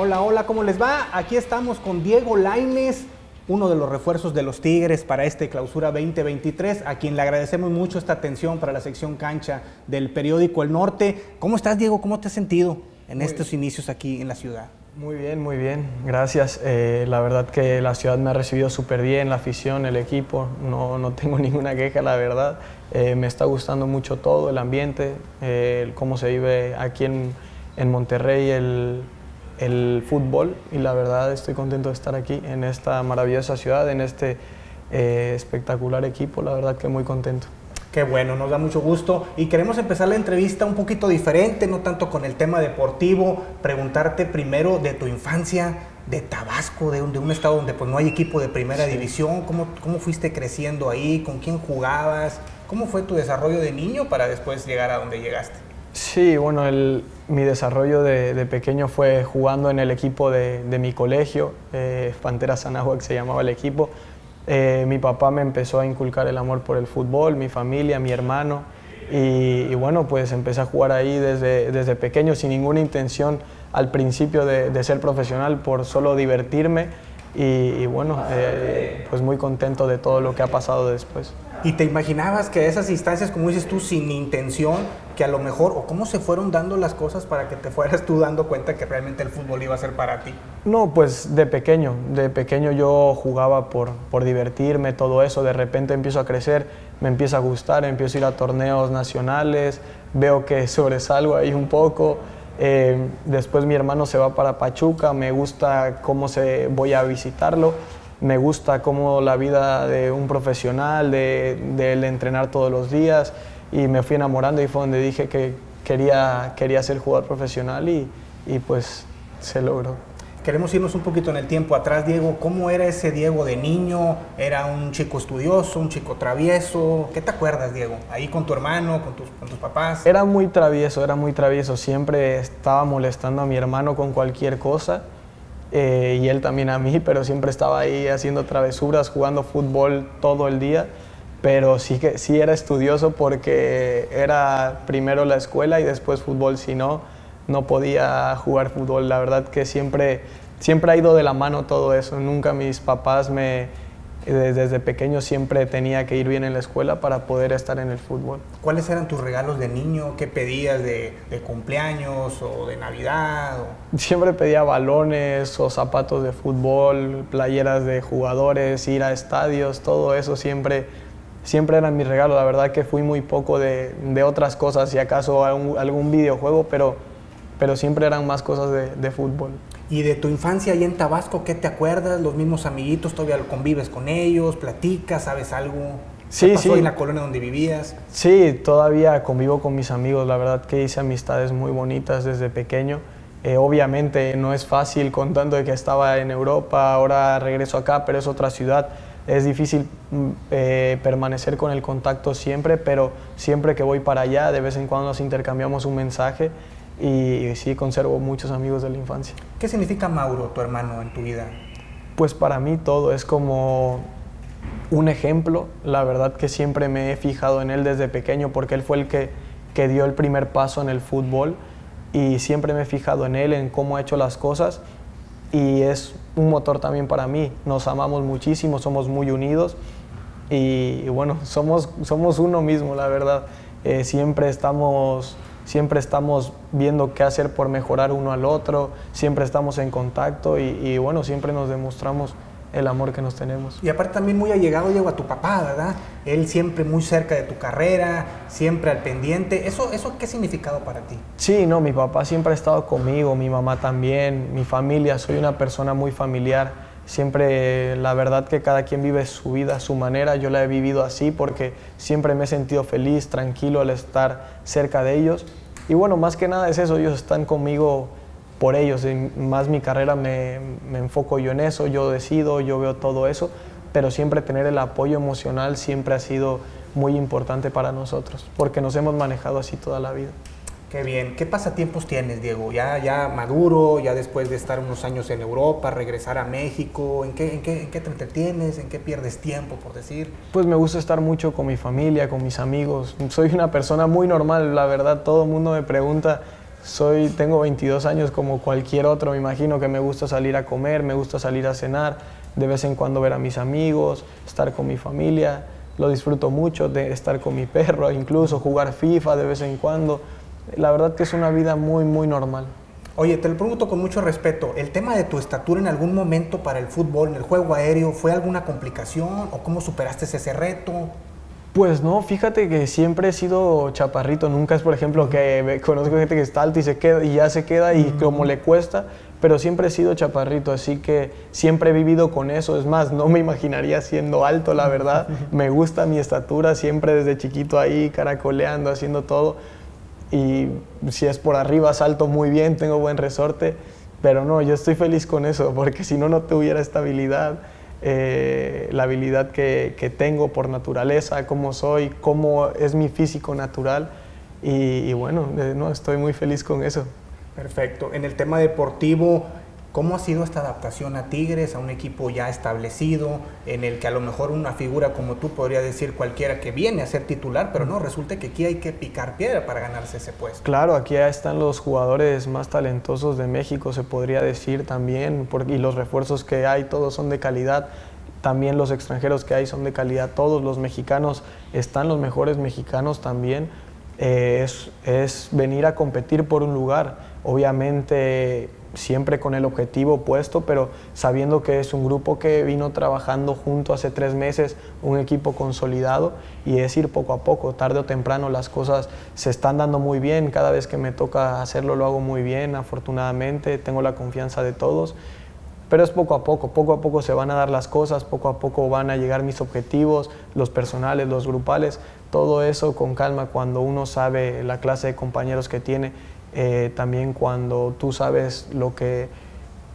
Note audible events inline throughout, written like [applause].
Hola, hola, ¿cómo les va? Aquí estamos con Diego Laines, uno de los refuerzos de los Tigres para este clausura 2023, a quien le agradecemos mucho esta atención para la sección cancha del periódico El Norte. ¿Cómo estás, Diego? ¿Cómo te has sentido en estos inicios aquí en la ciudad? Muy bien, muy bien, gracias. Eh, la verdad que la ciudad me ha recibido súper bien, la afición, el equipo, no, no tengo [laughs] ninguna queja, la verdad. Eh, me está gustando mucho todo, el ambiente, eh, cómo se vive aquí en, en Monterrey el, el, fútbol y la verdad estoy contento de estar aquí en esta maravillosa ciudad, en este espectacular equipo, la verdad que muy contento. Qué bueno, nos da mucho gusto y queremos empezar la entrevista un poquito diferente, no tanto con el tema deportivo, preguntarte primero de tu infancia, de Tabasco, de un, de un estado donde pues no hay equipo de primera división, ¿Cómo, ¿cómo fuiste creciendo ahí? ¿Con quién jugabas? ¿Cómo fue tu desarrollo de niño para después llegar a donde llegaste? Sí, bueno, mi desarrollo de, pequeño fue jugando en el equipo de, mi colegio, eh, Pantera que se llamaba el equipo. Eh, mi papá me empezó a inculcar el amor por el fútbol, mi familia, mi hermano. Y, bueno, pues empecé a jugar ahí desde, desde pequeño sin ninguna intención al principio de, ser profesional, por solo divertirme. Y, y bueno, eh, pues muy contento de todo lo que ha pasado después. ¿Y te imaginabas que esas instancias, como dices tú, sin intención, que a lo mejor, o cómo se fueron dando las cosas para que te fueras tú dando cuenta que realmente el fútbol iba a ser para ti? No, pues de pequeño, de pequeño yo jugaba por, por divertirme, todo eso, de repente empiezo a crecer, me empieza a gustar, empiezo a ir a torneos nacionales, veo que [laughs] sobresalgo ahí un poco, eh, después mi hermano se va para Pachuca, me gusta cómo se, voy a visitarlo me gusta cómo la vida de un profesional, de, de, entrenar todos los días y me fui enamorando y fue donde dije que quería, quería ser jugador profesional y, y pues se logró. Queremos irnos un poquito en el tiempo atrás, Diego. ¿Cómo era ese Diego de niño? ¿Era un chico estudioso, un chico travieso? ¿Qué te acuerdas, Diego? Ahí con tu hermano, con tus, con tus papás. Era muy travieso, era muy travieso. Siempre estaba molestando a mi hermano con cualquier cosa eh, y él también a mí, pero siempre estaba ahí haciendo travesuras, jugando fútbol todo el día. Pero sí que sí era estudioso porque era primero la escuela y después fútbol, si no, no podía jugar fútbol. La verdad que siempre, siempre ha ido de la mano todo eso. Nunca mis papás me, desde pequeño siempre tenía que ir bien en la escuela para poder estar en el fútbol. ¿Cuáles eran tus regalos de niño? ¿Qué pedías de, de cumpleaños o de Navidad? O? Siempre pedía balones o zapatos de fútbol, playeras de jugadores, ir a estadios, todo eso siempre, siempre eran mis regalos. La verdad que fui muy poco de, de otras cosas, si acaso algún, algún videojuego, pero, pero siempre eran más cosas de, de fútbol. ¿Y de tu infancia ahí en Tabasco, qué te acuerdas? ¿Los mismos amiguitos todavía convives con ellos? ¿Platicas? ¿Sabes algo? Sí, ¿Qué pasó sí. en la colonia donde vivías? Sí, todavía convivo con mis amigos. La verdad que hice amistades muy bonitas desde pequeño. Eh, obviamente no es fácil contando de que estaba en Europa, ahora regreso acá, pero es otra ciudad. Es difícil eh, permanecer con el contacto siempre, pero siempre que voy para allá, de vez en cuando nos intercambiamos un mensaje y sí conservo muchos amigos de la infancia. ¿Qué significa Mauro, tu hermano, en tu vida? Pues para mí todo es como un ejemplo. La verdad que siempre me he fijado en él desde pequeño porque él fue el que, que dio el primer paso en el fútbol y siempre me he fijado en él, en cómo ha hecho las cosas y es un motor también para mí. Nos amamos muchísimo, somos muy unidos y, y bueno, somos, somos uno mismo, la verdad. Eh, siempre estamos siempre estamos viendo qué hacer por mejorar uno al otro, siempre estamos en contacto y, y, bueno, siempre nos demostramos el amor que nos tenemos. Y aparte también muy allegado, Diego, a tu papá, ¿verdad? Él siempre muy cerca de tu carrera, siempre al pendiente. ¿Eso, ¿Eso qué significado para ti? Sí, no, mi papá siempre ha estado conmigo, mi mamá también, mi familia, soy una persona muy familiar. Siempre, la verdad que cada quien vive su vida a su manera, yo la he vivido así porque siempre me he sentido feliz, tranquilo al estar cerca de ellos. Y bueno, más que nada es eso, ellos están conmigo por ellos, más mi carrera me, me enfoco yo en eso, yo decido, yo veo todo eso, pero siempre tener el apoyo emocional siempre ha sido muy importante para nosotros, porque nos hemos manejado así toda la vida. Qué bien. ¿Qué pasatiempos tienes, Diego? Ya, ya maduro, ya después de estar unos años en Europa, regresar a México, ¿en qué, en, qué, ¿en qué te entretienes? ¿En qué pierdes tiempo, por decir? Pues me gusta estar mucho con mi familia, con mis amigos. Soy una persona muy normal, la verdad. Todo el mundo me pregunta Soy, tengo 22 años como cualquier otro, me imagino que me gusta salir a comer, me gusta salir a cenar, de vez en cuando ver a mis amigos, estar con mi familia, lo disfruto mucho de estar con mi perro, incluso jugar FIFA de vez en cuando. La verdad que es una vida muy, muy normal. Oye, te lo pregunto con mucho respeto, ¿el tema de tu estatura en algún momento para el fútbol, en el juego aéreo, fue alguna complicación o cómo superaste ese reto? Pues no, fíjate que siempre he sido chaparrito, nunca es por ejemplo que conozco gente que está alta y se queda y ya se queda y como le cuesta, pero siempre he sido chaparrito, así que siempre he vivido con eso, es más, no me imaginaría siendo alto, la verdad, [laughs] me gusta mi estatura, siempre desde chiquito ahí caracoleando, haciendo todo y si es por arriba salto muy bien, tengo buen resorte, pero no, yo estoy feliz con eso, [laughs] porque si no, no tuviera estabilidad eh, la habilidad que, tengo por naturaleza, cómo soy, cómo es mi físico natural. Y, bueno, no, estoy muy feliz con eso. Perfecto. En el tema deportivo, ¿Cómo ha sido esta adaptación a Tigres, a un equipo ya establecido, en el que a lo mejor una figura como tú podría decir cualquiera que viene a ser titular, pero no, resulta que aquí hay que picar piedra para ganarse ese puesto? Claro, aquí están los jugadores más talentosos de México, se podría decir también, y los refuerzos que hay, todos son de calidad. También los extranjeros que hay son de calidad, todos los mexicanos, están los mejores mexicanos también. Eh, es, es venir a competir por un lugar. Obviamente siempre con el objetivo puesto, pero sabiendo que es un grupo que vino trabajando junto hace tres meses, un equipo consolidado y es ir poco a poco, tarde o temprano las cosas se están dando muy bien, cada vez que me toca hacerlo lo hago muy bien, afortunadamente, tengo la confianza de todos, pero es poco a poco, poco a poco se van a dar las cosas, poco a poco van a llegar mis objetivos, los personales, los grupales, todo eso con calma cuando uno sabe la clase de compañeros que tiene eh, también cuando tú sabes lo que,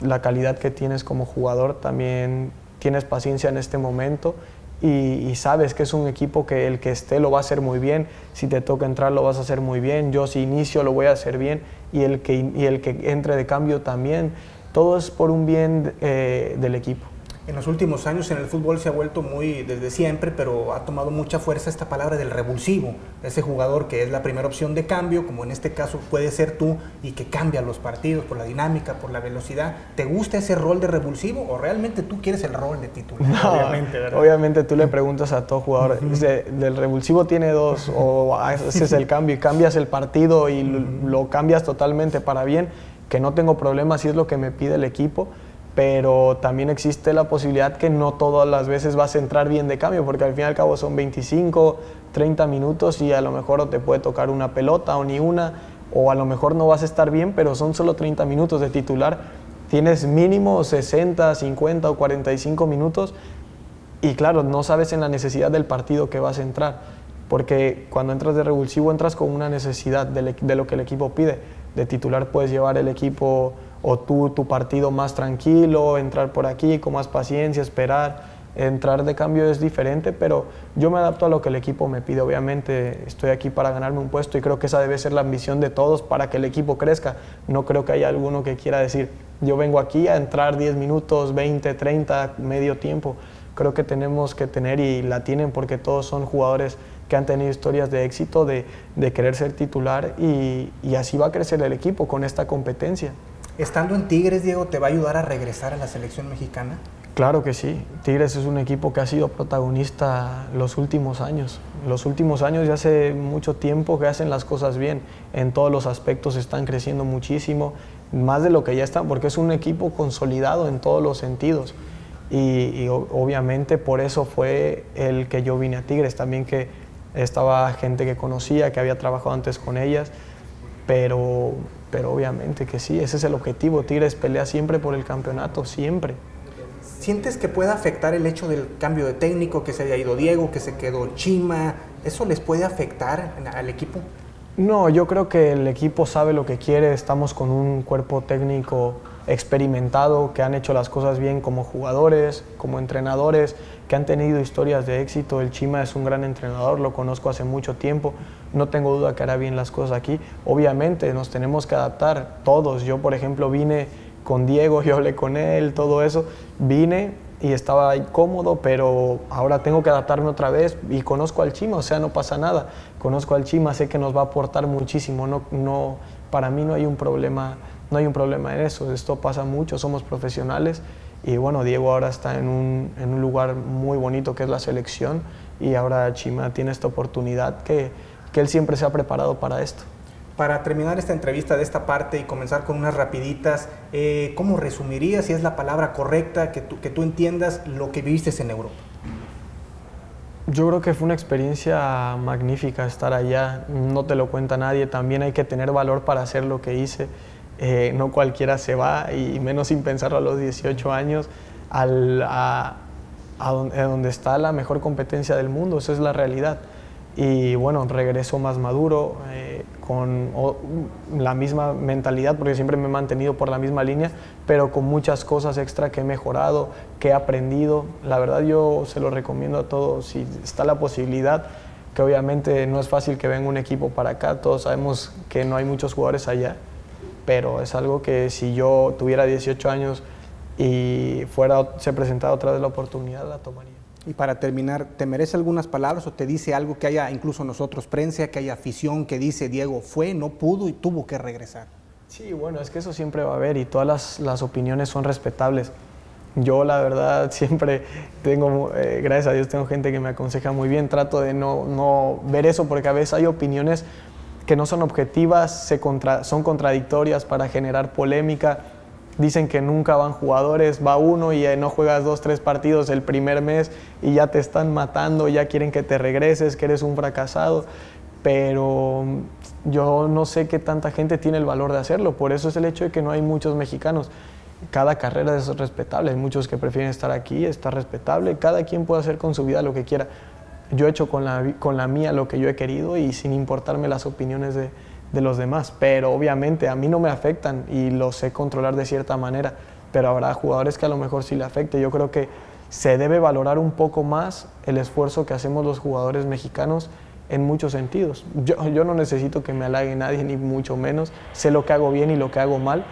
la calidad que tienes como jugador, también tienes paciencia en este momento y, sabes que es un equipo que el que esté lo va a hacer muy bien, si te toca entrar lo vas a hacer muy bien, yo si inicio lo voy a hacer bien y el que, y el que entre de cambio también, todo es por un bien eh, del equipo en los últimos años en el fútbol se ha vuelto muy, desde siempre, pero ha tomado mucha fuerza esta palabra del revulsivo, ese jugador que es la primera opción de cambio, como en este caso puede ser tú, y que cambia los partidos por la dinámica, por la velocidad. ¿Te gusta ese rol de revulsivo o realmente tú quieres el rol de titular? obviamente, ¿verdad? obviamente tú le preguntas a todo jugador, del revulsivo tiene dos, o haces el cambio y cambias el partido y lo cambias totalmente para bien, que no tengo problema si es lo que me pide el equipo pero también existe la posibilidad que no todas las veces vas a entrar bien de cambio, porque al fin y al cabo son 25, 30 minutos y a lo mejor te puede tocar una pelota o ni una, o a lo mejor no vas a estar bien, pero son solo 30 minutos de titular. Tienes mínimo 60, 50 o 45 minutos y claro, no sabes en la necesidad del partido que vas a entrar, porque cuando entras de revulsivo entras con una necesidad de, lo que el equipo pide. De titular puedes llevar el equipo o tú tu partido más tranquilo, entrar por aquí con más paciencia, esperar. Entrar de cambio es diferente, pero yo me adapto a lo que el equipo me pide. Obviamente estoy aquí para ganarme un puesto y creo que esa debe ser la ambición de todos para que el equipo crezca. No creo que haya alguno que quiera decir, yo vengo aquí a entrar 10 minutos, 20, 30, medio tiempo. Creo que tenemos que tener y la tienen porque todos son jugadores que han tenido historias de éxito, de, querer ser titular y así va a crecer el equipo con esta competencia estando en Tigres, Diego, te va a ayudar a regresar a la selección mexicana? Claro que sí. Tigres es un equipo que ha sido protagonista los últimos años. Los últimos años ya hace mucho tiempo que hacen las cosas bien. En todos los aspectos están creciendo muchísimo, más de lo que ya están, porque es un equipo consolidado en todos los sentidos. Y, obviamente por eso fue el que yo vine a Tigres. También que estaba gente que conocía, que había trabajado antes con ellas. Pero pero obviamente que sí, ese es el objetivo. Tigres pelea siempre por el campeonato, siempre. ¿Sientes que puede afectar el hecho del cambio de técnico, que se haya ido Diego, que se quedó Chima? ¿Eso les puede afectar al equipo? No, yo creo que el equipo sabe lo que quiere. Estamos con un cuerpo técnico experimentado, que han hecho las cosas bien como jugadores, como entrenadores, que han tenido historias de éxito. El Chima es un gran entrenador, lo conozco hace mucho tiempo, no tengo duda que hará bien las cosas aquí. Obviamente nos tenemos que adaptar todos. Yo, por ejemplo, vine con Diego, [laughs] yo hablé con él, todo eso, vine y estaba ahí cómodo, pero ahora tengo que adaptarme otra vez y conozco al Chima, o sea, no pasa nada. Conozco al Chima, sé que nos va a aportar muchísimo, no, no, para mí no hay un problema, no hay un problema en eso. Esto pasa mucho, somos profesionales y bueno, Diego ahora está en un, en un lugar muy bonito que es la selección y ahora Chima tiene esta oportunidad que, que él siempre se ha preparado para esto. Para terminar esta entrevista de esta parte y comenzar con unas rapiditas, eh, ¿cómo resumirías, si es la palabra correcta, que tú, que tú entiendas lo que viviste en Europa? Yo creo que fue una experiencia magnífica estar allá, no te lo cuenta nadie, también hay que tener valor para hacer lo que hice, eh, no cualquiera se va y menos sin pensarlo a los 18 años al, a, a donde está la mejor competencia del mundo, esa es la realidad y bueno, regreso más maduro, eh, con la misma mentalidad, porque siempre me he mantenido por la misma línea, pero con muchas cosas extra que he mejorado, que he aprendido. La verdad yo se lo recomiendo a todos, si está la posibilidad, que obviamente no es fácil que venga un equipo para acá, todos sabemos que no hay muchos jugadores allá, pero es algo que si yo tuviera 18 años y fuera, se presentara otra vez la oportunidad, la tomaría. Y para terminar, ¿te merece algunas palabras o te dice algo que haya incluso nosotros prensa, que haya afición que dice Diego fue, no pudo y tuvo que regresar? Sí, bueno, es que eso siempre va a haber y todas las, las opiniones son respetables. Yo la verdad [laughs] siempre tengo, eh, gracias a Dios tengo gente que me aconseja muy bien, trato de no, no ver eso porque a veces hay opiniones que no son objetivas, se contra, son contradictorias para generar polémica Dicen que nunca van jugadores, va uno y no juegas dos, tres partidos el primer mes y ya te están matando, ya quieren que te regreses, que eres un fracasado. Pero yo no sé qué tanta gente tiene el valor de hacerlo. Por eso es el hecho de que no hay muchos mexicanos. Cada carrera es respetable. Hay muchos que prefieren estar aquí, está respetable. Cada quien puede hacer con su vida lo que quiera. Yo he hecho con la, con la mía lo que yo he querido y sin importarme las opiniones de, de los demás, pero obviamente a mí no me afectan y lo sé controlar de cierta manera, pero habrá jugadores que a lo mejor sí le afecte. Yo creo que se debe valorar un poco más el esfuerzo que hacemos los jugadores mexicanos en muchos sentidos. Yo, yo no necesito que me halague nadie, ni mucho menos. Sé lo que hago bien y lo que hago mal,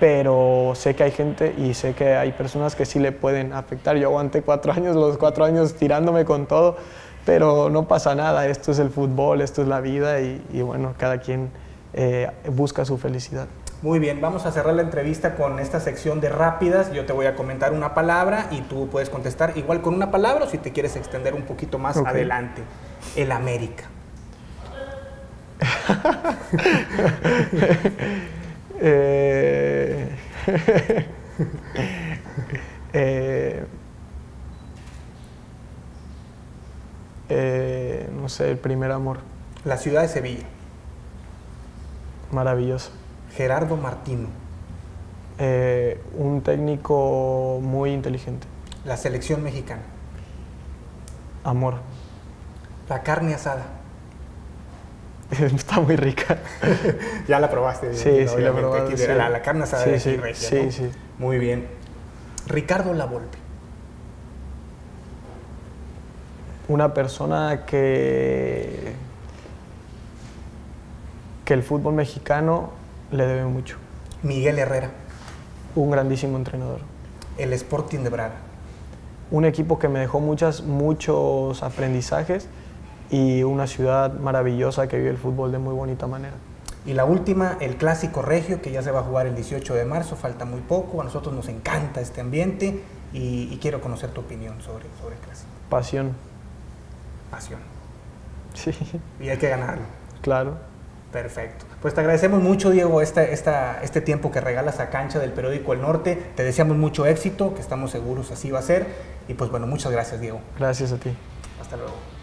pero sé que hay gente y sé que hay personas que sí le pueden afectar. Yo aguanté cuatro años, los cuatro años tirándome con todo pero no pasa nada, esto es el fútbol, esto es la vida y, bueno, cada quien eh, busca su felicidad. Muy bien, vamos a cerrar la entrevista con esta sección de rápidas. Yo te voy a comentar una palabra y tú puedes contestar igual con una palabra o si te quieres extender un poquito más adelante. El América. [laughs] eh, [laughs] eh, Eh, no sé, el primer amor. La ciudad de Sevilla. Maravilloso. Gerardo Martino. Eh, un técnico muy inteligente. La selección mexicana. Amor. La carne asada. [laughs] Está muy rica. [laughs] ya la probaste. Sí, sí, la probé. La, carne asada sí, de sí, sí, sí. Muy bien. Ricardo Lavolpe. Una persona que, que el fútbol mexicano le debe mucho. Miguel Herrera. Un grandísimo entrenador. El Sporting de Braga. Un equipo que me dejó muchas, muchos aprendizajes y una ciudad maravillosa que vive el fútbol de muy bonita manera. Y la última, el clásico regio, que ya se va a jugar el 18 de marzo, falta muy poco, a nosotros nos encanta este ambiente y, quiero conocer tu opinión sobre, sobre el clásico. Pasión pasión. Sí. Y hay que ganarlo. Claro. Perfecto. Pues te agradecemos mucho, Diego, este, esta, este tiempo que regalas a cancha del periódico El Norte. Te deseamos mucho éxito, que estamos seguros así va a ser. Y pues bueno, muchas gracias, Diego. Gracias a ti. Hasta luego.